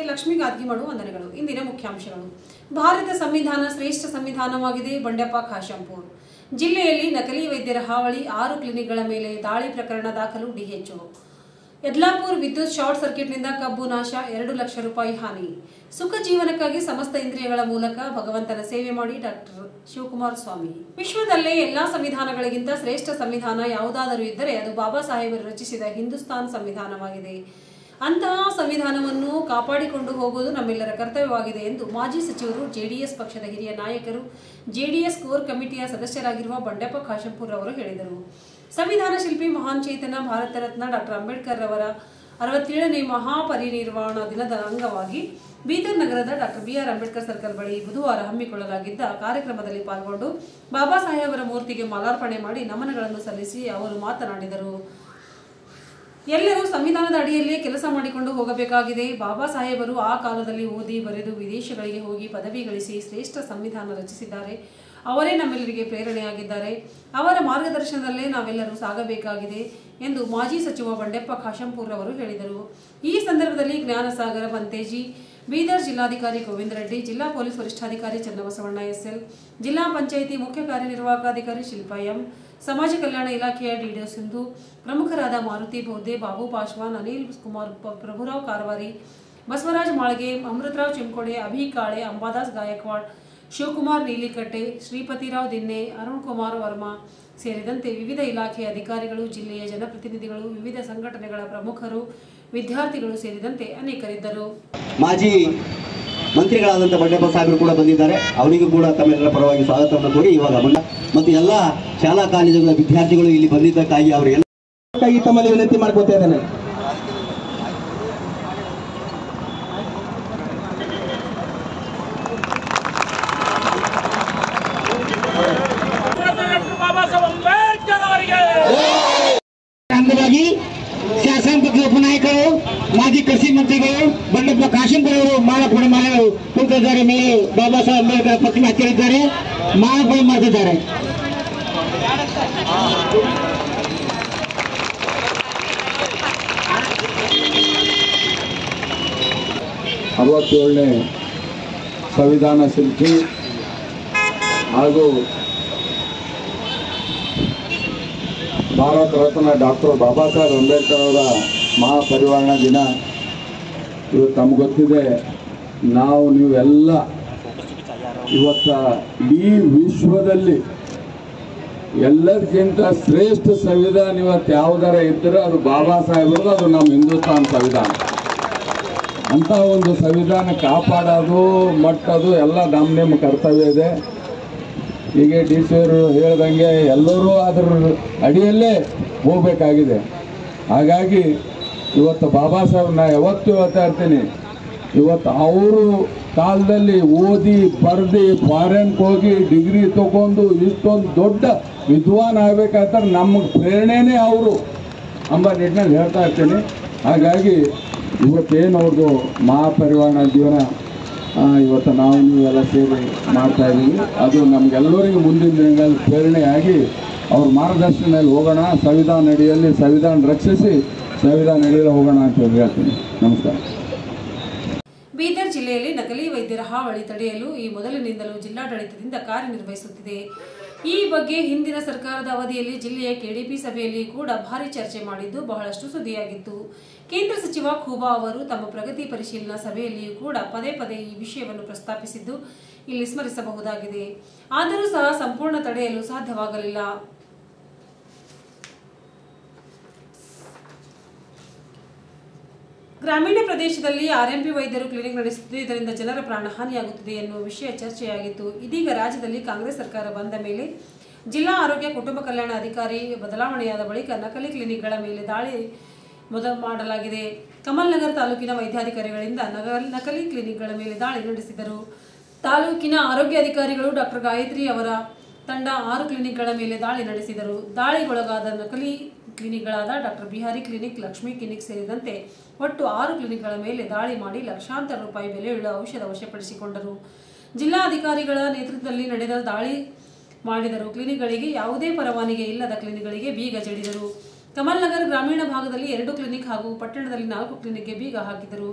ವಾರ್ತೆಗಳ ಲಕ್ಷ್ಮೀ ಗಾದ್ಗಿ ಮಾಡುವ ವಂದನೆಗಳು. ಇಂದಿನ ಮುಖ್ಯಾಂಶಗಳು. ಭಾರತ ಸಂವಿಧಾನ ಶ್ರೇಷ್ಠ ಸಂವಿಧಾನವಾಗಿದೆ, ಬಂಡೆಪ್ಪ ಖಾಶಂಪೂರ್. ಜಿಲ್ಲೆಯಲ್ಲಿ ನಕಲಿ ವೈದ್ಯರ ಹಾವಳಿ, ಆರು ಕ್ಲಿನಿಕ್ಗಳ ಮೇಲೆ ದಾಳಿ ಪ್ರಕರಣ ದಾಖಲು ಡಿಎಚ್ಒ. ಯದ್ಲಾಪುರ್ ವಿದ್ಯುತ್ ಶಾರ್ಟ್ ಸರ್ಕ್ಯೂಟ್ನಿಂದ ಕಬ್ಬು ನಾಶ, ಎರಡು ಲಕ್ಷ ರೂಪಾಯಿ ಹಾನಿ. ಸುಖ ಜೀವನಕ್ಕಾಗಿ ಸಮಸ್ತ ಇಂದ್ರಿಯಗಳ ಮೂಲಕ ಭಗವಂತನ ಸೇವೆ ಮಾಡಿ ಡಾಕ್ಟರ್ ಶಿವಕುಮಾರ್ ಸ್ವಾಮಿ. ವಿಶ್ವದಲ್ಲೇ ಎಲ್ಲಾ ಸಂವಿಧಾನಗಳಿಗಿಂತ ಶ್ರೇಷ್ಠ ಸಂವಿಧಾನ ಯಾವುದಾದರೂ ಇದ್ದರೆ ಅದು ಬಾಬಾ ಸಾಹೇಬರು ರಚಿಸಿದ ಹಿಂದೂಸ್ತಾನ್ ಸಂವಿಧಾನವಾಗಿದೆ. ಅಂತಹ ಸಂವಿಧಾನವನ್ನು ಕಾಪಾಡಿಕೊಂಡು ಹೋಗುವುದು ನಮ್ಮೆಲ್ಲರ ಕರ್ತವ್ಯವಾಗಿದೆ ಎಂದು ಮಾಜಿ ಸಚಿವರು ಜೆಡಿಎಸ್ ಪಕ್ಷದ ಹಿರಿಯ ನಾಯಕರು, ಜೆಡಿಎಸ್ ಕೋರ್ ಕಮಿಟಿಯ ಸದಸ್ಯರಾಗಿರುವ ಬಂಡೆಪ್ಪ ಕಾಶಂಪುರ್ ಅವರು ಹೇಳಿದರು. ಸಂವಿಧಾನ ಶಿಲ್ಪಿ ಮಹಾನ್ ಚೇತನ ಭಾರತ ರತ್ನ ಡಾಕ್ಟರ್ ಅಂಬೇಡ್ಕರ್ ಅವರ ಅರವತ್ತೇಳನೇ ಮಹಾಪರಿನಿರ್ವಾಣ ದಿನದ ಅಂಗವಾಗಿ ಬೀದರ್ ನಗರದ ಡಾಕ್ಟರ್ ಬಿಆರ್ ಅಂಬೇಡ್ಕರ್ ಸರ್ಕಲ್ ಬಳಿ ಬುಧವಾರ ಹಮ್ಮಿಕೊಳ್ಳಲಾಗಿದ್ದ ಕಾರ್ಯಕ್ರಮದಲ್ಲಿ ಪಾಲ್ಗೊಂಡು ಬಾಬಾ ಸಾಹೇಬರ ಮೂರ್ತಿಗೆ ಮಾಲಾರ್ಪಣೆ ಮಾಡಿ ನಮನಗಳನ್ನು ಸಲ್ಲಿಸಿ ಅವರು ಮಾತನಾಡಿದರು. ಎಲ್ಲರೂ ಸಂವಿಧಾನದ ಅಡಿಯಲ್ಲಿ ಕೆಲಸ ಮಾಡಿಕೊಂಡು ಹೋಗಬೇಕಾಗಿದೆ. ಬಾಬಾ ಸಾಹೇಬರು ಆ ಕಾಲದಲ್ಲಿ ಓದಿ ಬರೆದು ವಿದೇಶಗಳಿಗೆ ಹೋಗಿ ಪದವಿ ಗಳಿಸಿ ಶ್ರೇಷ್ಠ ಸಂವಿಧಾನ ರಚಿಸಿದ್ದಾರೆ. ಅವರೇ ನಮ್ಮೆಲ್ಲರಿಗೆ ಪ್ರೇರಣೆಯಾಗಿದ್ದಾರೆ. ಅವರ ಮಾರ್ಗದರ್ಶನದಲ್ಲೇ ನಾವೆಲ್ಲರೂ ಸಾಗಬೇಕಾಗಿದೆ ಎಂದು ಮಾಜಿ ಸಚಿವ ಬಂಡೆಪ್ಪ ಖಾಶಂಪುರ್ ಅವರು ಹೇಳಿದರು. ಈ ಸಂದರ್ಭದಲ್ಲಿ ಜ್ಞಾನಸಾಗರ ಬಂತೇಜಿ, ಬೀದರ್ ಜಿಲ್ಲಾಧಿಕಾರಿ ಗೋವಿಂದ ರೆಡ್ಡಿ, ಜಿಲ್ಲಾ ಪೊಲೀಸ್ ವರಿಷ್ಠಾಧಿಕಾರಿ ಚನ್ನಬಸವಣ್ಣ ಎಸ್ಎಲ್, ಜಿಲ್ಲಾ ಪಂಚಾಯಿತಿ ಮುಖ್ಯ ಕಾರ್ಯನಿರ್ವಾಹಕಾಧಿಕಾರಿ ಶಿಲ್ಪಾ ಎಂ ಸಮಾಜ ಕಲ್ಯಾಣ ಇಲಾಖೆಯ ಡಿಡಿಒ ಸಿಂಧು, ಪ್ರಮುಖರಾದ ಮಾರುತಿ ಬೋದೆ ಬಾಬು ಪಾಶ್ವಾನ್ ಅನಿಲ್ ಕುಮಾರ್ ಪ್ರಭುರಾವ್ ಕಾರವಾರಿ, ಬಸವರಾಜ್ ಮಾಳ್ಗೆ, ಅಮೃತರಾವ್ ಚಿಂಕೋಡೆ, ಅಭಿ ಕಾಳೆ, ಅಂಬಾದಾಸ್ ಗಾಯಕ್ವಾಡ್, ಶಿವಕುಮಾರ್ ನೀಲಿಕಟ್ಟೆ, ಶ್ರೀಪತಿರಾವ್ ದಿನ್ನೆ, ಅರುಣ್ ಕುಮಾರ್ ವರ್ಮಾ ಸೇರಿದಂತೆ ವಿವಿಧ ಇಲಾಖೆಯ ಅಧಿಕಾರಿಗಳು, ಜಿಲ್ಲೆಯ ಜನಪ್ರತಿನಿಧಿಗಳು, ವಿವಿಧ ಸಂಘಟನೆಗಳ ಪ್ರಮುಖರು, ವಿದ್ಯಾರ್ಥಿಗಳು ಸೇರಿದಂತೆ ಅನೇಕರಿದ್ದರು. ಮಾಜಿ ಮಂತ್ರಿಗಳಾದಂಥ ಬಂಡೆಪ್ಪ ಸಾಹೇಬರು ಕೂಡ ಬಂದಿದ್ದಾರೆ. ಅವರಿಗೂ ಕೂಡ ತಮ್ಮೆಲ್ಲರ ಪರವಾಗಿ ಸ್ವಾಗತವನ್ನು ಕೋರಿ ಇವಾಗ ಮಂಡ ಮತ್ತು ಎಲ್ಲ ಶಾಲಾ ಕಾಲೇಜುಗಳ ವಿದ್ಯಾರ್ಥಿಗಳು ಇಲ್ಲಿ ಬಂದಿದ್ದಕ್ಕಾಗಿ ಅವರೆಲ್ಲ ತಮ್ಮಲ್ಲಿ ವಿನಂತಿ ಮಾಡ್ಕೊತಾ ಇದ್ದೇನೆ. ಅಂಗವಾಗಿ ಶಾಸನ ಪಕ್ಷದ ಉಪನಾಯಕರು ಮಾಜಿ ಕೃಷಿ ಮಂತ್ರಿಗಳು ಬಂಡಪ್ಪ ಕಾಶಂಪುರ ಅವರು ಕುಂತಿದ್ದಾರೆ ಮೇಲೆ ಬಾಬಾ ಸಾಹೇಬ್ ಅಂಬೇಡ್ಕರ್ ಪ್ರತಿಮೆ ಹಚ್ಚಿದ್ದಾರೆ ಮಾಲಾರ್ಪಣೆ ಮಾಡ್ತಿದ್ದಾರೆ. ಅರವತ್ತೇಳನೇ ಸಂವಿಧಾನ ಶಿಲ್ಪಿ ಹಾಗೂ ಭಾರತ ರತ್ನ ಡಾಕ್ಟರ್ ಬಾಬಾ ಸಾಹೇಬ್ ಅಂಬೇಡ್ಕರ್ ಅವರ ಮಹಾಪರಿವಾರಣ ದಿನ. ಇವತ್ತು ತಮ್ಗೆ ಗೊತ್ತಿದೆ. ನಾವು ನೀವೆಲ್ಲ ಇವತ್ತ ಇಡೀ ವಿಶ್ವದಲ್ಲಿ ಎಲ್ಲದಕ್ಕಿಂತ ಶ್ರೇಷ್ಠ ಸಂವಿಧಾನ ಇವತ್ತು ಯಾವ್ದಾರ ಇದ್ದರೆ ಅದು ಬಾಬಾ ಸಾಹೇಬ್ರದ್ದು, ಅದು ನಮ್ಮ ಹಿಂದೂಸ್ತಾನ್ ಸಂವಿಧಾನ. ಅಂತ ಒಂದು ಸಂವಿಧಾನ ಕಾಪಾಡೋದು, ಮಟ್ಟದು ಎಲ್ಲ ನಮ್ಮ ನಿಮ್ಮ ಕರ್ತವ್ಯ ಇದೆ. ಹೀಗೆ ಡಿ ಸಿ ಅವರು ಹೇಳ್ದಂಗೆ ಎಲ್ಲರೂ ಅದರ ಅಡಿಯಲ್ಲೇ ಹೋಗಬೇಕಾಗಿದೆ. ಹಾಗಾಗಿ ಇವತ್ತು ಬಾಬಾ ಸಾಹೇಬ್ ನಾ ಯಾವತ್ತೂ ಹೇಳ್ತಾ ಇರ್ತೀನಿ. ಇವತ್ತು ಅವರು ಕಾಲದಲ್ಲಿ ಓದಿ, ಬರೆದು, ಫಾರಿನ್ಗೆ ಹೋಗಿ ಡಿಗ್ರಿ ತಗೊಂಡು ಇಷ್ಟೊಂದು ದೊಡ್ಡ ವಿದ್ವಾನ್ ಆಗ್ಬೇಕಾದ್ರೆ ನಮಗೆ ಪ್ರೇರಣೆನೇ ಅವರು ಅಂಬ ನಿಟ್ಟಿನಲ್ಲಿ ಹೇಳ್ತಾ ಇರ್ತೀನಿ. ಹಾಗಾಗಿ ಇವತ್ತೇನು ಅವ್ರದ್ದು ಮಹಾಪರಿವಾರ ಜೀವನ ಇವತ್ತು ನಾವು ಎಲ್ಲ ಸೇರಿ ಮಾಡ್ತಾ ಇದ್ದೀವಿ. ಅದು ನಮಗೆಲ್ಲರಿಗೂ ಮುಂದಿನ ದಿನಗಳಲ್ಲಿ ಪ್ರೇರಣೆಯಾಗಿ ಅವ್ರ ಮಾರ್ಗದರ್ಶನದಲ್ಲಿ ಹೋಗೋಣ, ಸಂವಿಧಾನ ಅಡಿಯಲ್ಲಿ ಸಂವಿಧಾನ ರಕ್ಷಿಸಿ ಸಂವಿಧಾನ ಅಡಿಯಲ್ಲಿ ಹೋಗೋಣ ಅಂತ ಹೇಳಿ ಹೇಳ್ತೀನಿ. ನಮಸ್ಕಾರ. ಜಿಲ್ಲೆಯಲ್ಲಿ ನಕಲಿ ವೈದ್ಯರ ಹಾವಳಿ ತಡೆಯಲು ಈ ಮೊದಲಿನಿಂದಲೂ ಜಿಲ್ಲಾಡಳಿತದಿಂದ ಕಾರ್ಯನಿರ್ವಹಿಸುತ್ತಿದೆ. ಈ ಬಗ್ಗೆ ಹಿಂದಿನ ಸರ್ಕಾರದ ಅವಧಿಯಲ್ಲಿ ಜಿಲ್ಲೆಯ ಕೆಡಿಪಿ ಸಭೆಯಲ್ಲಿ ಕೂಡ ಭಾರಿ ಚರ್ಚೆ ಮಾಡಿದ್ದು ಬಹಳಷ್ಟು ಸುದ್ದಿಯಾಗಿತ್ತು. ಕೇಂದ್ರ ಸಚಿವ ಖೂಬಾ ಅವರು ತಮ್ಮ ಪ್ರಗತಿ ಪರಿಶೀಲನಾ ಸಭೆಯಲ್ಲಿಯೂ ಕೂಡ ಪದೇ ಪದೇ ಈ ವಿಷಯವನ್ನು ಪ್ರಸ್ತಾಪಿಸಿದ್ದು ಇಲ್ಲಿ ಸ್ಮರಿಸಬಹುದಾಗಿದೆ. ಆದರೂ ಸಹ ಸಂಪೂರ್ಣ ತಡೆಯಲು ಸಾಧ್ಯವಾಗಲಿಲ್ಲ. ಗ್ರಾಮೀಣ ಪ್ರದೇಶದಲ್ಲಿ ಆರ್ಎಂಪಿ ವೈದ್ಯರು ಕ್ಲಿನಿಕ್ ನಡೆಸುತ್ತಿದ್ದು, ಇದರಿಂದ ಜನರ ಪ್ರಾಣಹಾನಿಯಾಗುತ್ತಿದೆ ಎನ್ನುವ ವಿಷಯ ಚರ್ಚೆಯಾಗಿತ್ತು. ಇದೀಗ ರಾಜ್ಯದಲ್ಲಿ ಕಾಂಗ್ರೆಸ್ ಸರ್ಕಾರ ಬಂದ ಮೇಲೆ ಜಿಲ್ಲಾ ಆರೋಗ್ಯ, ಕುಟುಂಬ ಕಲ್ಯಾಣ ಅಧಿಕಾರಿ ಬದಲಾವಣೆಯಾದ ಬಳಿಕ ನಕಲಿ ಕ್ಲಿನಿಕ್ಗಳ ಮೇಲೆ ದಾಳಿ ಮೊದ ಮಾಡಲಾಗಿದೆ. ಕಮಲ್ ನಗರ್ ತಾಲೂಕಿನ ವೈದ್ಯಾಧಿಕಾರಿಗಳಿಂದ ನಗಲ್, ನಕಲಿ ಕ್ಲಿನಿಕ್ಗಳ ಮೇಲೆ ದಾಳಿ ನಡೆಸಿದರು. ತಾಲೂಕಿನ ಆರೋಗ್ಯ ಅಧಿಕಾರಿಗಳು ಡಾಕ್ಟರ್ ಗಾಯತ್ರಿ ಅವರ ತಂಡ ಆರು ಕ್ಲಿನಿಕ್ಗಳ ಮೇಲೆ ದಾಳಿ ನಡೆಸಿದರು. ದಾಳಿಗೊಳಗಾದ ನಕಲಿ ಕ್ಲಿನಿಕ್ಗಳಾದ doctor Bihari clinic, Lakshmi clinic ಸೇರಿದಂತೆ ಒಟ್ಟು ಆರು ಕ್ಲಿನಿಕ್ಗಳ ಮೇಲೆ ದಾಳಿ ಮಾಡಿ ಲಕ್ಷಾಂತರ ರೂಪಾಯಿ ಬೆಲೆಯುಳ್ಳ ಔಷಧ ವಶಪಡಿಸಿಕೊಂಡರು. ಜಿಲ್ಲಾಧಿಕಾರಿಗಳ ನೇತೃತ್ವದಲ್ಲಿ ನಡೆದ ದಾಳಿ ಮಾಡಿದರು ಕ್ಲಿನಿಕ್ಗಳಿಗೆ ಯಾವುದೇ ಪರವಾನಿಗೆ ಇಲ್ಲದ ಕ್ಲಿನಿಕ್ಗಳಿಗೆ ಬೀಗ ಜಡಿದರು. ಕಮಲ್ ನಗರ್ ಗ್ರಾಮೀಣ ಭಾಗದಲ್ಲಿ ಎರಡು ಕ್ಲಿನಿಕ್ ಹಾಗೂ ಪಟ್ಟಣದಲ್ಲಿ ನಾಲ್ಕು ಕ್ಲಿನಿಕ್ಗೆ ಬೀಗ ಹಾಕಿದರು.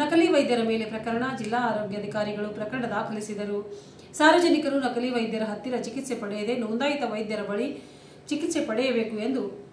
ನಕಲಿ ವೈದ್ಯರ ಮೇಲೆ ಪ್ರಕರಣ ಜಿಲ್ಲಾ ಆರೋಗ್ಯಾಧಿಕಾರಿಗಳು ಪ್ರಕರಣ ದಾಖಲಿಸಿದರು. ಸಾರ್ವಜನಿಕರು ನಕಲಿ ವೈದ್ಯರ ಹತ್ತಿರ ಚಿಕಿತ್ಸೆ ಪಡೆಯದೆ ನೋಂದಾಯಿತ ವೈದ್ಯರ ಬಳಿ ಚಿಕಿತ್ಸೆ ಪಡೆಯಬೇಕು ಎಂದು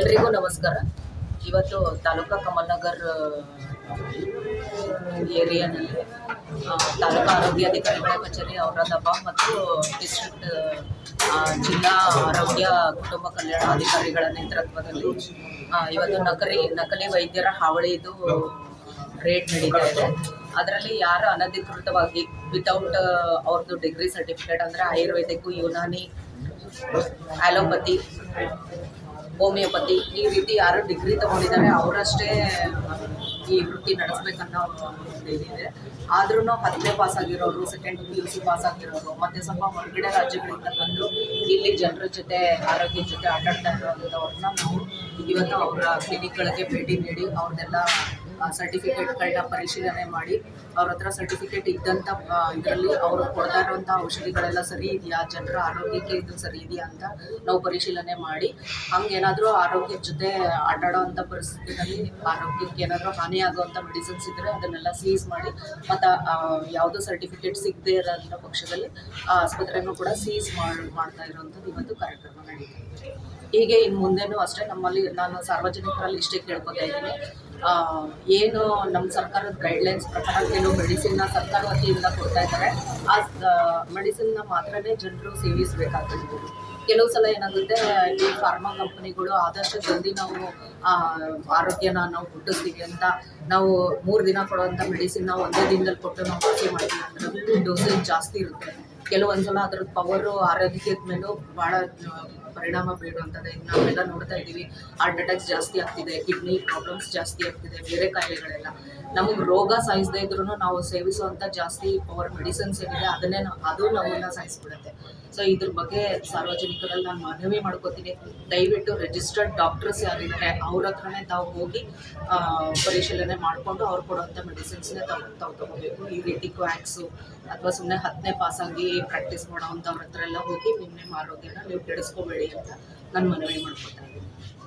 ಎಲ್ರಿಗೂ ನಮಸ್ಕಾರ. ಇವತ್ತು ತಾಲೂಕಾ ಕಮಲ್ನಗರ್ ಏರಿಯಾನಲ್ಲಿ ತಾಲೂಕಾ ಆರೋಗ್ಯ ಅಧಿಕಾರಿಗಳ ಕಚೇರಿ ಔರಾದಾಬ ಮತ್ತು ಡಿಸ್ಟ್ರಿಕ್ಟ್ ಜಿಲ್ಲಾ ಆರೋಗ್ಯ ಕುಟುಂಬ ಕಲ್ಯಾಣ ಅಧಿಕಾರಿಗಳ ನೇತೃತ್ವದಲ್ಲಿ ಇವತ್ತು ನಕಲಿ ನಕಲಿ ವೈದ್ಯರ ಹಾವಳಿದು ರೇಟ್ ನಡೀತಾ ಇದೆ. ಅದರಲ್ಲಿ ಯಾರು ಅನಧಿಕೃತವಾಗಿ ವಿತೌಟ್ ಅವ್ರದ್ದು ಡಿಗ್ರಿ ಸರ್ಟಿಫಿಕೇಟ್ ಅಂದರೆ ಆಯುರ್ವೇದಿಕ್ ಯುನಾನಿ ಆಲೋಪತಿ ಹೋಮಿಯೋಪತಿ, ಈ ರೀತಿ ಯಾರು ಡಿಗ್ರಿ ತಗೊಂಡಿದ್ದಾರೆ, ಅವರಷ್ಟೇ, ಈ ವೃತ್ತಿ ನಡೆಸ್ಬೇಕನ್ನೋ ಇದೆ ಆದ್ರೂ ಹತ್ತನೇ ಪಾಸ್ ಆಗಿರೋರು second P U C pass ಆಗಿರೋರು, ಮತ್ತೆ ಸ್ವಲ್ಪ ಹೊರಗಡೆ ರಾಜ್ಯಗಳಿಂದ ಬಂದು ಇಲ್ಲಿ ಜನರ ಜೊತೆ, ಆರೋಗ್ಯದ ಜೊತೆ ಆಟಾಡ್ತಾ ಇರೋಂಥವ್ರನ್ನ ನಾವು ಇವತ್ತು ಅವರ ಕ್ಲಿನಿಕ್ಗಳಿಗೆ ಭೇಟಿ ನೀಡಿ ಅವ್ರದ್ದೆಲ್ಲ ಸರ್ಟಿಫಿಕೇಟ್ಗಳನ್ನ ಪರಿಶೀಲನೆ ಮಾಡಿ, ಅವ್ರ ಹತ್ರ ಸರ್ಟಿಫಿಕೇಟ್ ಇದ್ದಂಥ ಇದರಲ್ಲಿ ಅವರು ಕೊಡ್ತಾ ಇರುವಂಥ ಔಷಧಿಗಳೆಲ್ಲ ಸರಿ ಇದೆಯಾ? ಜನರ ಆರೋಗ್ಯಕ್ಕೆ ಇದು ಸರಿ ಇದೆಯಾ ಅಂತ ನಾವು ಪರಿಶೀಲನೆ ಮಾಡಿ, ಹಂಗೇನಾದರೂ ಆರೋಗ್ಯದ ಜೊತೆ ಆಟಾಡೋ ಪರಿಸ್ಥಿತಿನಲ್ಲಿ ಆರೋಗ್ಯಕ್ಕೆ ಏನಾದರೂ ಹಾನಿ ಮೆಡಿಸಿನ್ಸ್ ಇದ್ದರೆ ಅದನ್ನೆಲ್ಲ ಸೀಸ್ ಮಾಡಿ, ಮತ್ತು ಯಾವುದೋ ಸರ್ಟಿಫಿಕೇಟ್ ಸಿಗದೇ ಇರೋಂಥ ಪಕ್ಷದಲ್ಲಿ ಆ ಆಸ್ಪತ್ರೆನೂ ಕೂಡ ಸೀಸ್ ಮಾಡಿ, ಮಾಡ್ತಾ ಇರೋವಂಥದ್ದು ಇವತ್ತು ಕಾರ್ಯಕ್ರಮ ನಡೀತಾ ಹೀಗೆ ಇನ್ನು ಮುಂದೆನೂ ಅಷ್ಟೇ ನಮ್ಮಲ್ಲಿ, ನಾನು ಸಾರ್ವಜನಿಕರಲ್ಲಿ ಇಷ್ಟೇ ಕೇಳ್ಕೊತಾ ಇದ್ದೀನಿ. ಏನು ನಮ್ಮ ಸರ್ಕಾರದ ಗೈಡ್ಲೈನ್ಸ್ ಪ್ರಕಾರ ಕೆಲವು ಮೆಡಿಸಿನ್ನ ಸರ್ಕಾರ ವತಿಯಿಂದ ಕೊಡ್ತಾ ಇದ್ದಾರೆ ಆ ಮೆಡಿಸಿನ್ನ ಮಾತ್ರನೇ ಜನರು ಸೇವಿಸಬೇಕಾಗ್ತದೆ ಕೆಲವು ಸಲ ಏನಾಗುತ್ತೆ ಈ ಫಾರ್ಮಾ ಕಂಪನಿಗಳು ಆದಷ್ಟು ಜಲ್ದಿ ನಾವು ಆರೋಗ್ಯನ ನಾವು ಹುಟ್ಟಿಸ್ತೀವಿ ಅಂತ ನಾವು ಮೂರು ದಿನ ಕೊಡುವಂಥ ಮೆಡಿಸಿನ್ ನಾವು ಒಂದೇ ದಿನದಲ್ಲಿ ಕೊಟ್ಟು ನಾವು ಬಳಕೆ ಮಾಡ್ತೀವಿ ಅಂದ್ರೆ ಡೋಸೇಜ್ ಜಾಸ್ತಿ ಇರುತ್ತೆ. ಕೆಲವೊಂದ್ಸಲ ಅದ್ರದ್ದು ಪವರು ಆರೋಗ್ಯದ ಮೇಲೂ ಭಾಳ ಪರಿಣಾಮ ಬೀರುವಂಥದ್ದು ಇದು ನಾವೆಲ್ಲ ನೋಡ್ತಾ ಇದ್ದೀವಿ. ಹಾರ್ಟ್ ಅಟ್ಯಾಕ್ಸ್ ಜಾಸ್ತಿ ಆಗ್ತಿದೆ ಕಿಡ್ನಿ ಪ್ರಾಬ್ಲಮ್ಸ್ ಜಾಸ್ತಿ ಆಗ್ತಿದೆ, ಬೇರೆ ಕಾಯಿಲೆಗಳೆಲ್ಲ. ನಮಗೆ ರೋಗ ಸಾಯಿಸದೇ ಇದ್ರೂ ನಾವು ಸೇವಿಸುವಂಥ ಜಾಸ್ತಿ ಪವರ್ ಮೆಡಿಸಿನ್ಸ್ ಏನಿದೆ ಅದನ್ನೇ ನಾವು ಅದು ನಮ್ಮನ್ನ ಸಾಯಿಸ್ಬಿಡುತ್ತೆ. ಸೊ ಇದ್ರ ಬಗ್ಗೆ ಸಾರ್ವಜನಿಕರಲ್ಲಿ ನಾನು ಮನವಿ ಮಾಡ್ಕೋತೀನಿ. ದಯವಿಟ್ಟು ರಿಜಿಸ್ಟರ್ಡ್ ಡಾಕ್ಟರ್ಸ್ ಯಾರಿದ್ದಾರೆ, ಅವ್ರ ಹತ್ರನೇ ತಾವು ಹೋಗಿ ಪರಿಶೀಲನೆ ಮಾಡಿಕೊಂಡು ಅವ್ರು ಕೊಡುವಂಥ ಮೆಡಿಸಿನ್ಸ್ನೇ ತಾವು ತಾವು ತಗೋಬೇಕು. ಈ ರೀತಿ ಕ್ವಾಕ್ಸು ಅಥವಾ ಸುಮ್ಮನೆ ಹತ್ತನೇ ಪಾಸಾಗಿ ಪ್ರಾಕ್ಟೀಸ್ ಮಾಡೋವಂಥವ್ರ ಹತ್ರ ಎಲ್ಲ ಹೋಗಿ ನಿಮ್ಮ ಆರೋಗ್ಯನ ನೀವು ಕೆಡಿಸ್ಕೋಬೇಡಿ ಅಂತ ನಾನು ಮನವಿ ಮಾಡ್ಕೊತಾ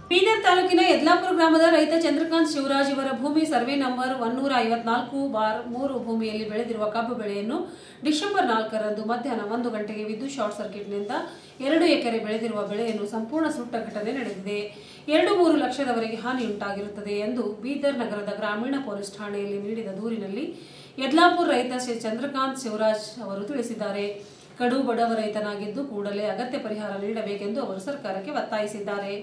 ಬೀದರ್ ತಾಲೂಕಿನ ಯದ್ಲಾಪುರ ಗ್ರಾಮದ ರೈತ ಚಂದ್ರಕಾಂತ್ ಶಿವರಾಜ್ ಇವರ ಭೂಮಿ ಸರ್ವೆ ನಂಬರ್ ಒನ್ನೂರ ಐವತ್ನಾಲ್ಕು ಬಾರ್ ಮೂರು ಭೂಮಿಯಲ್ಲಿ ಬೆಳೆದಿರುವ ಕಬ್ಬು ಬೆಳೆಯನ್ನು ಡಿಸೆಂಬರ್ ನಾಲ್ಕರಂದು ಮಧ್ಯಾಹ್ನ ಒಂದು ಗಂಟೆಗೆ ವಿದ್ಯುತ್ ಶಾರ್ಟ್ ಸರ್ಕ್ಯೂಟ್ನಿಂದ ಎರಡು ಎಕರೆ ಬೆಳೆದಿರುವ ಬೆಳೆಯನ್ನು ಸಂಪೂರ್ಣ ಸುಟ್ಟ ಘಟನೆ ನಡೆದಿದೆ. ಎರಡು ಮೂರು ಲಕ್ಷದವರೆಗೆ ಹಾನಿಯುಂಟಾಗಿರುತ್ತದೆ ಎಂದು ಬೀದರ್ ನಗರದ ಗ್ರಾಮೀಣ ಪೊಲೀಸ್ ಠಾಣೆಯಲ್ಲಿ ನೀಡಿದ ದೂರಿನಲ್ಲಿ ಯದ್ಲಾಪುರ ರೈತ ಶ್ರೀ ಚಂದ್ರಕಾಂತ್ ಶಿವರಾಜ್ ಅವರು ತಿಳಿಸಿದ್ದಾರೆ. ಕಡು ಬಡವ ರೈತನಾಗಿದ್ದು ಕೂಡಲೇ ಅಗತ್ಯ ಪರಿಹಾರ ನೀಡಬೇಕೆಂದು ಅವರು ಸರ್ಕಾರಕ್ಕೆ ಒತ್ತಾಯಿಸಿದ್ದಾರೆ.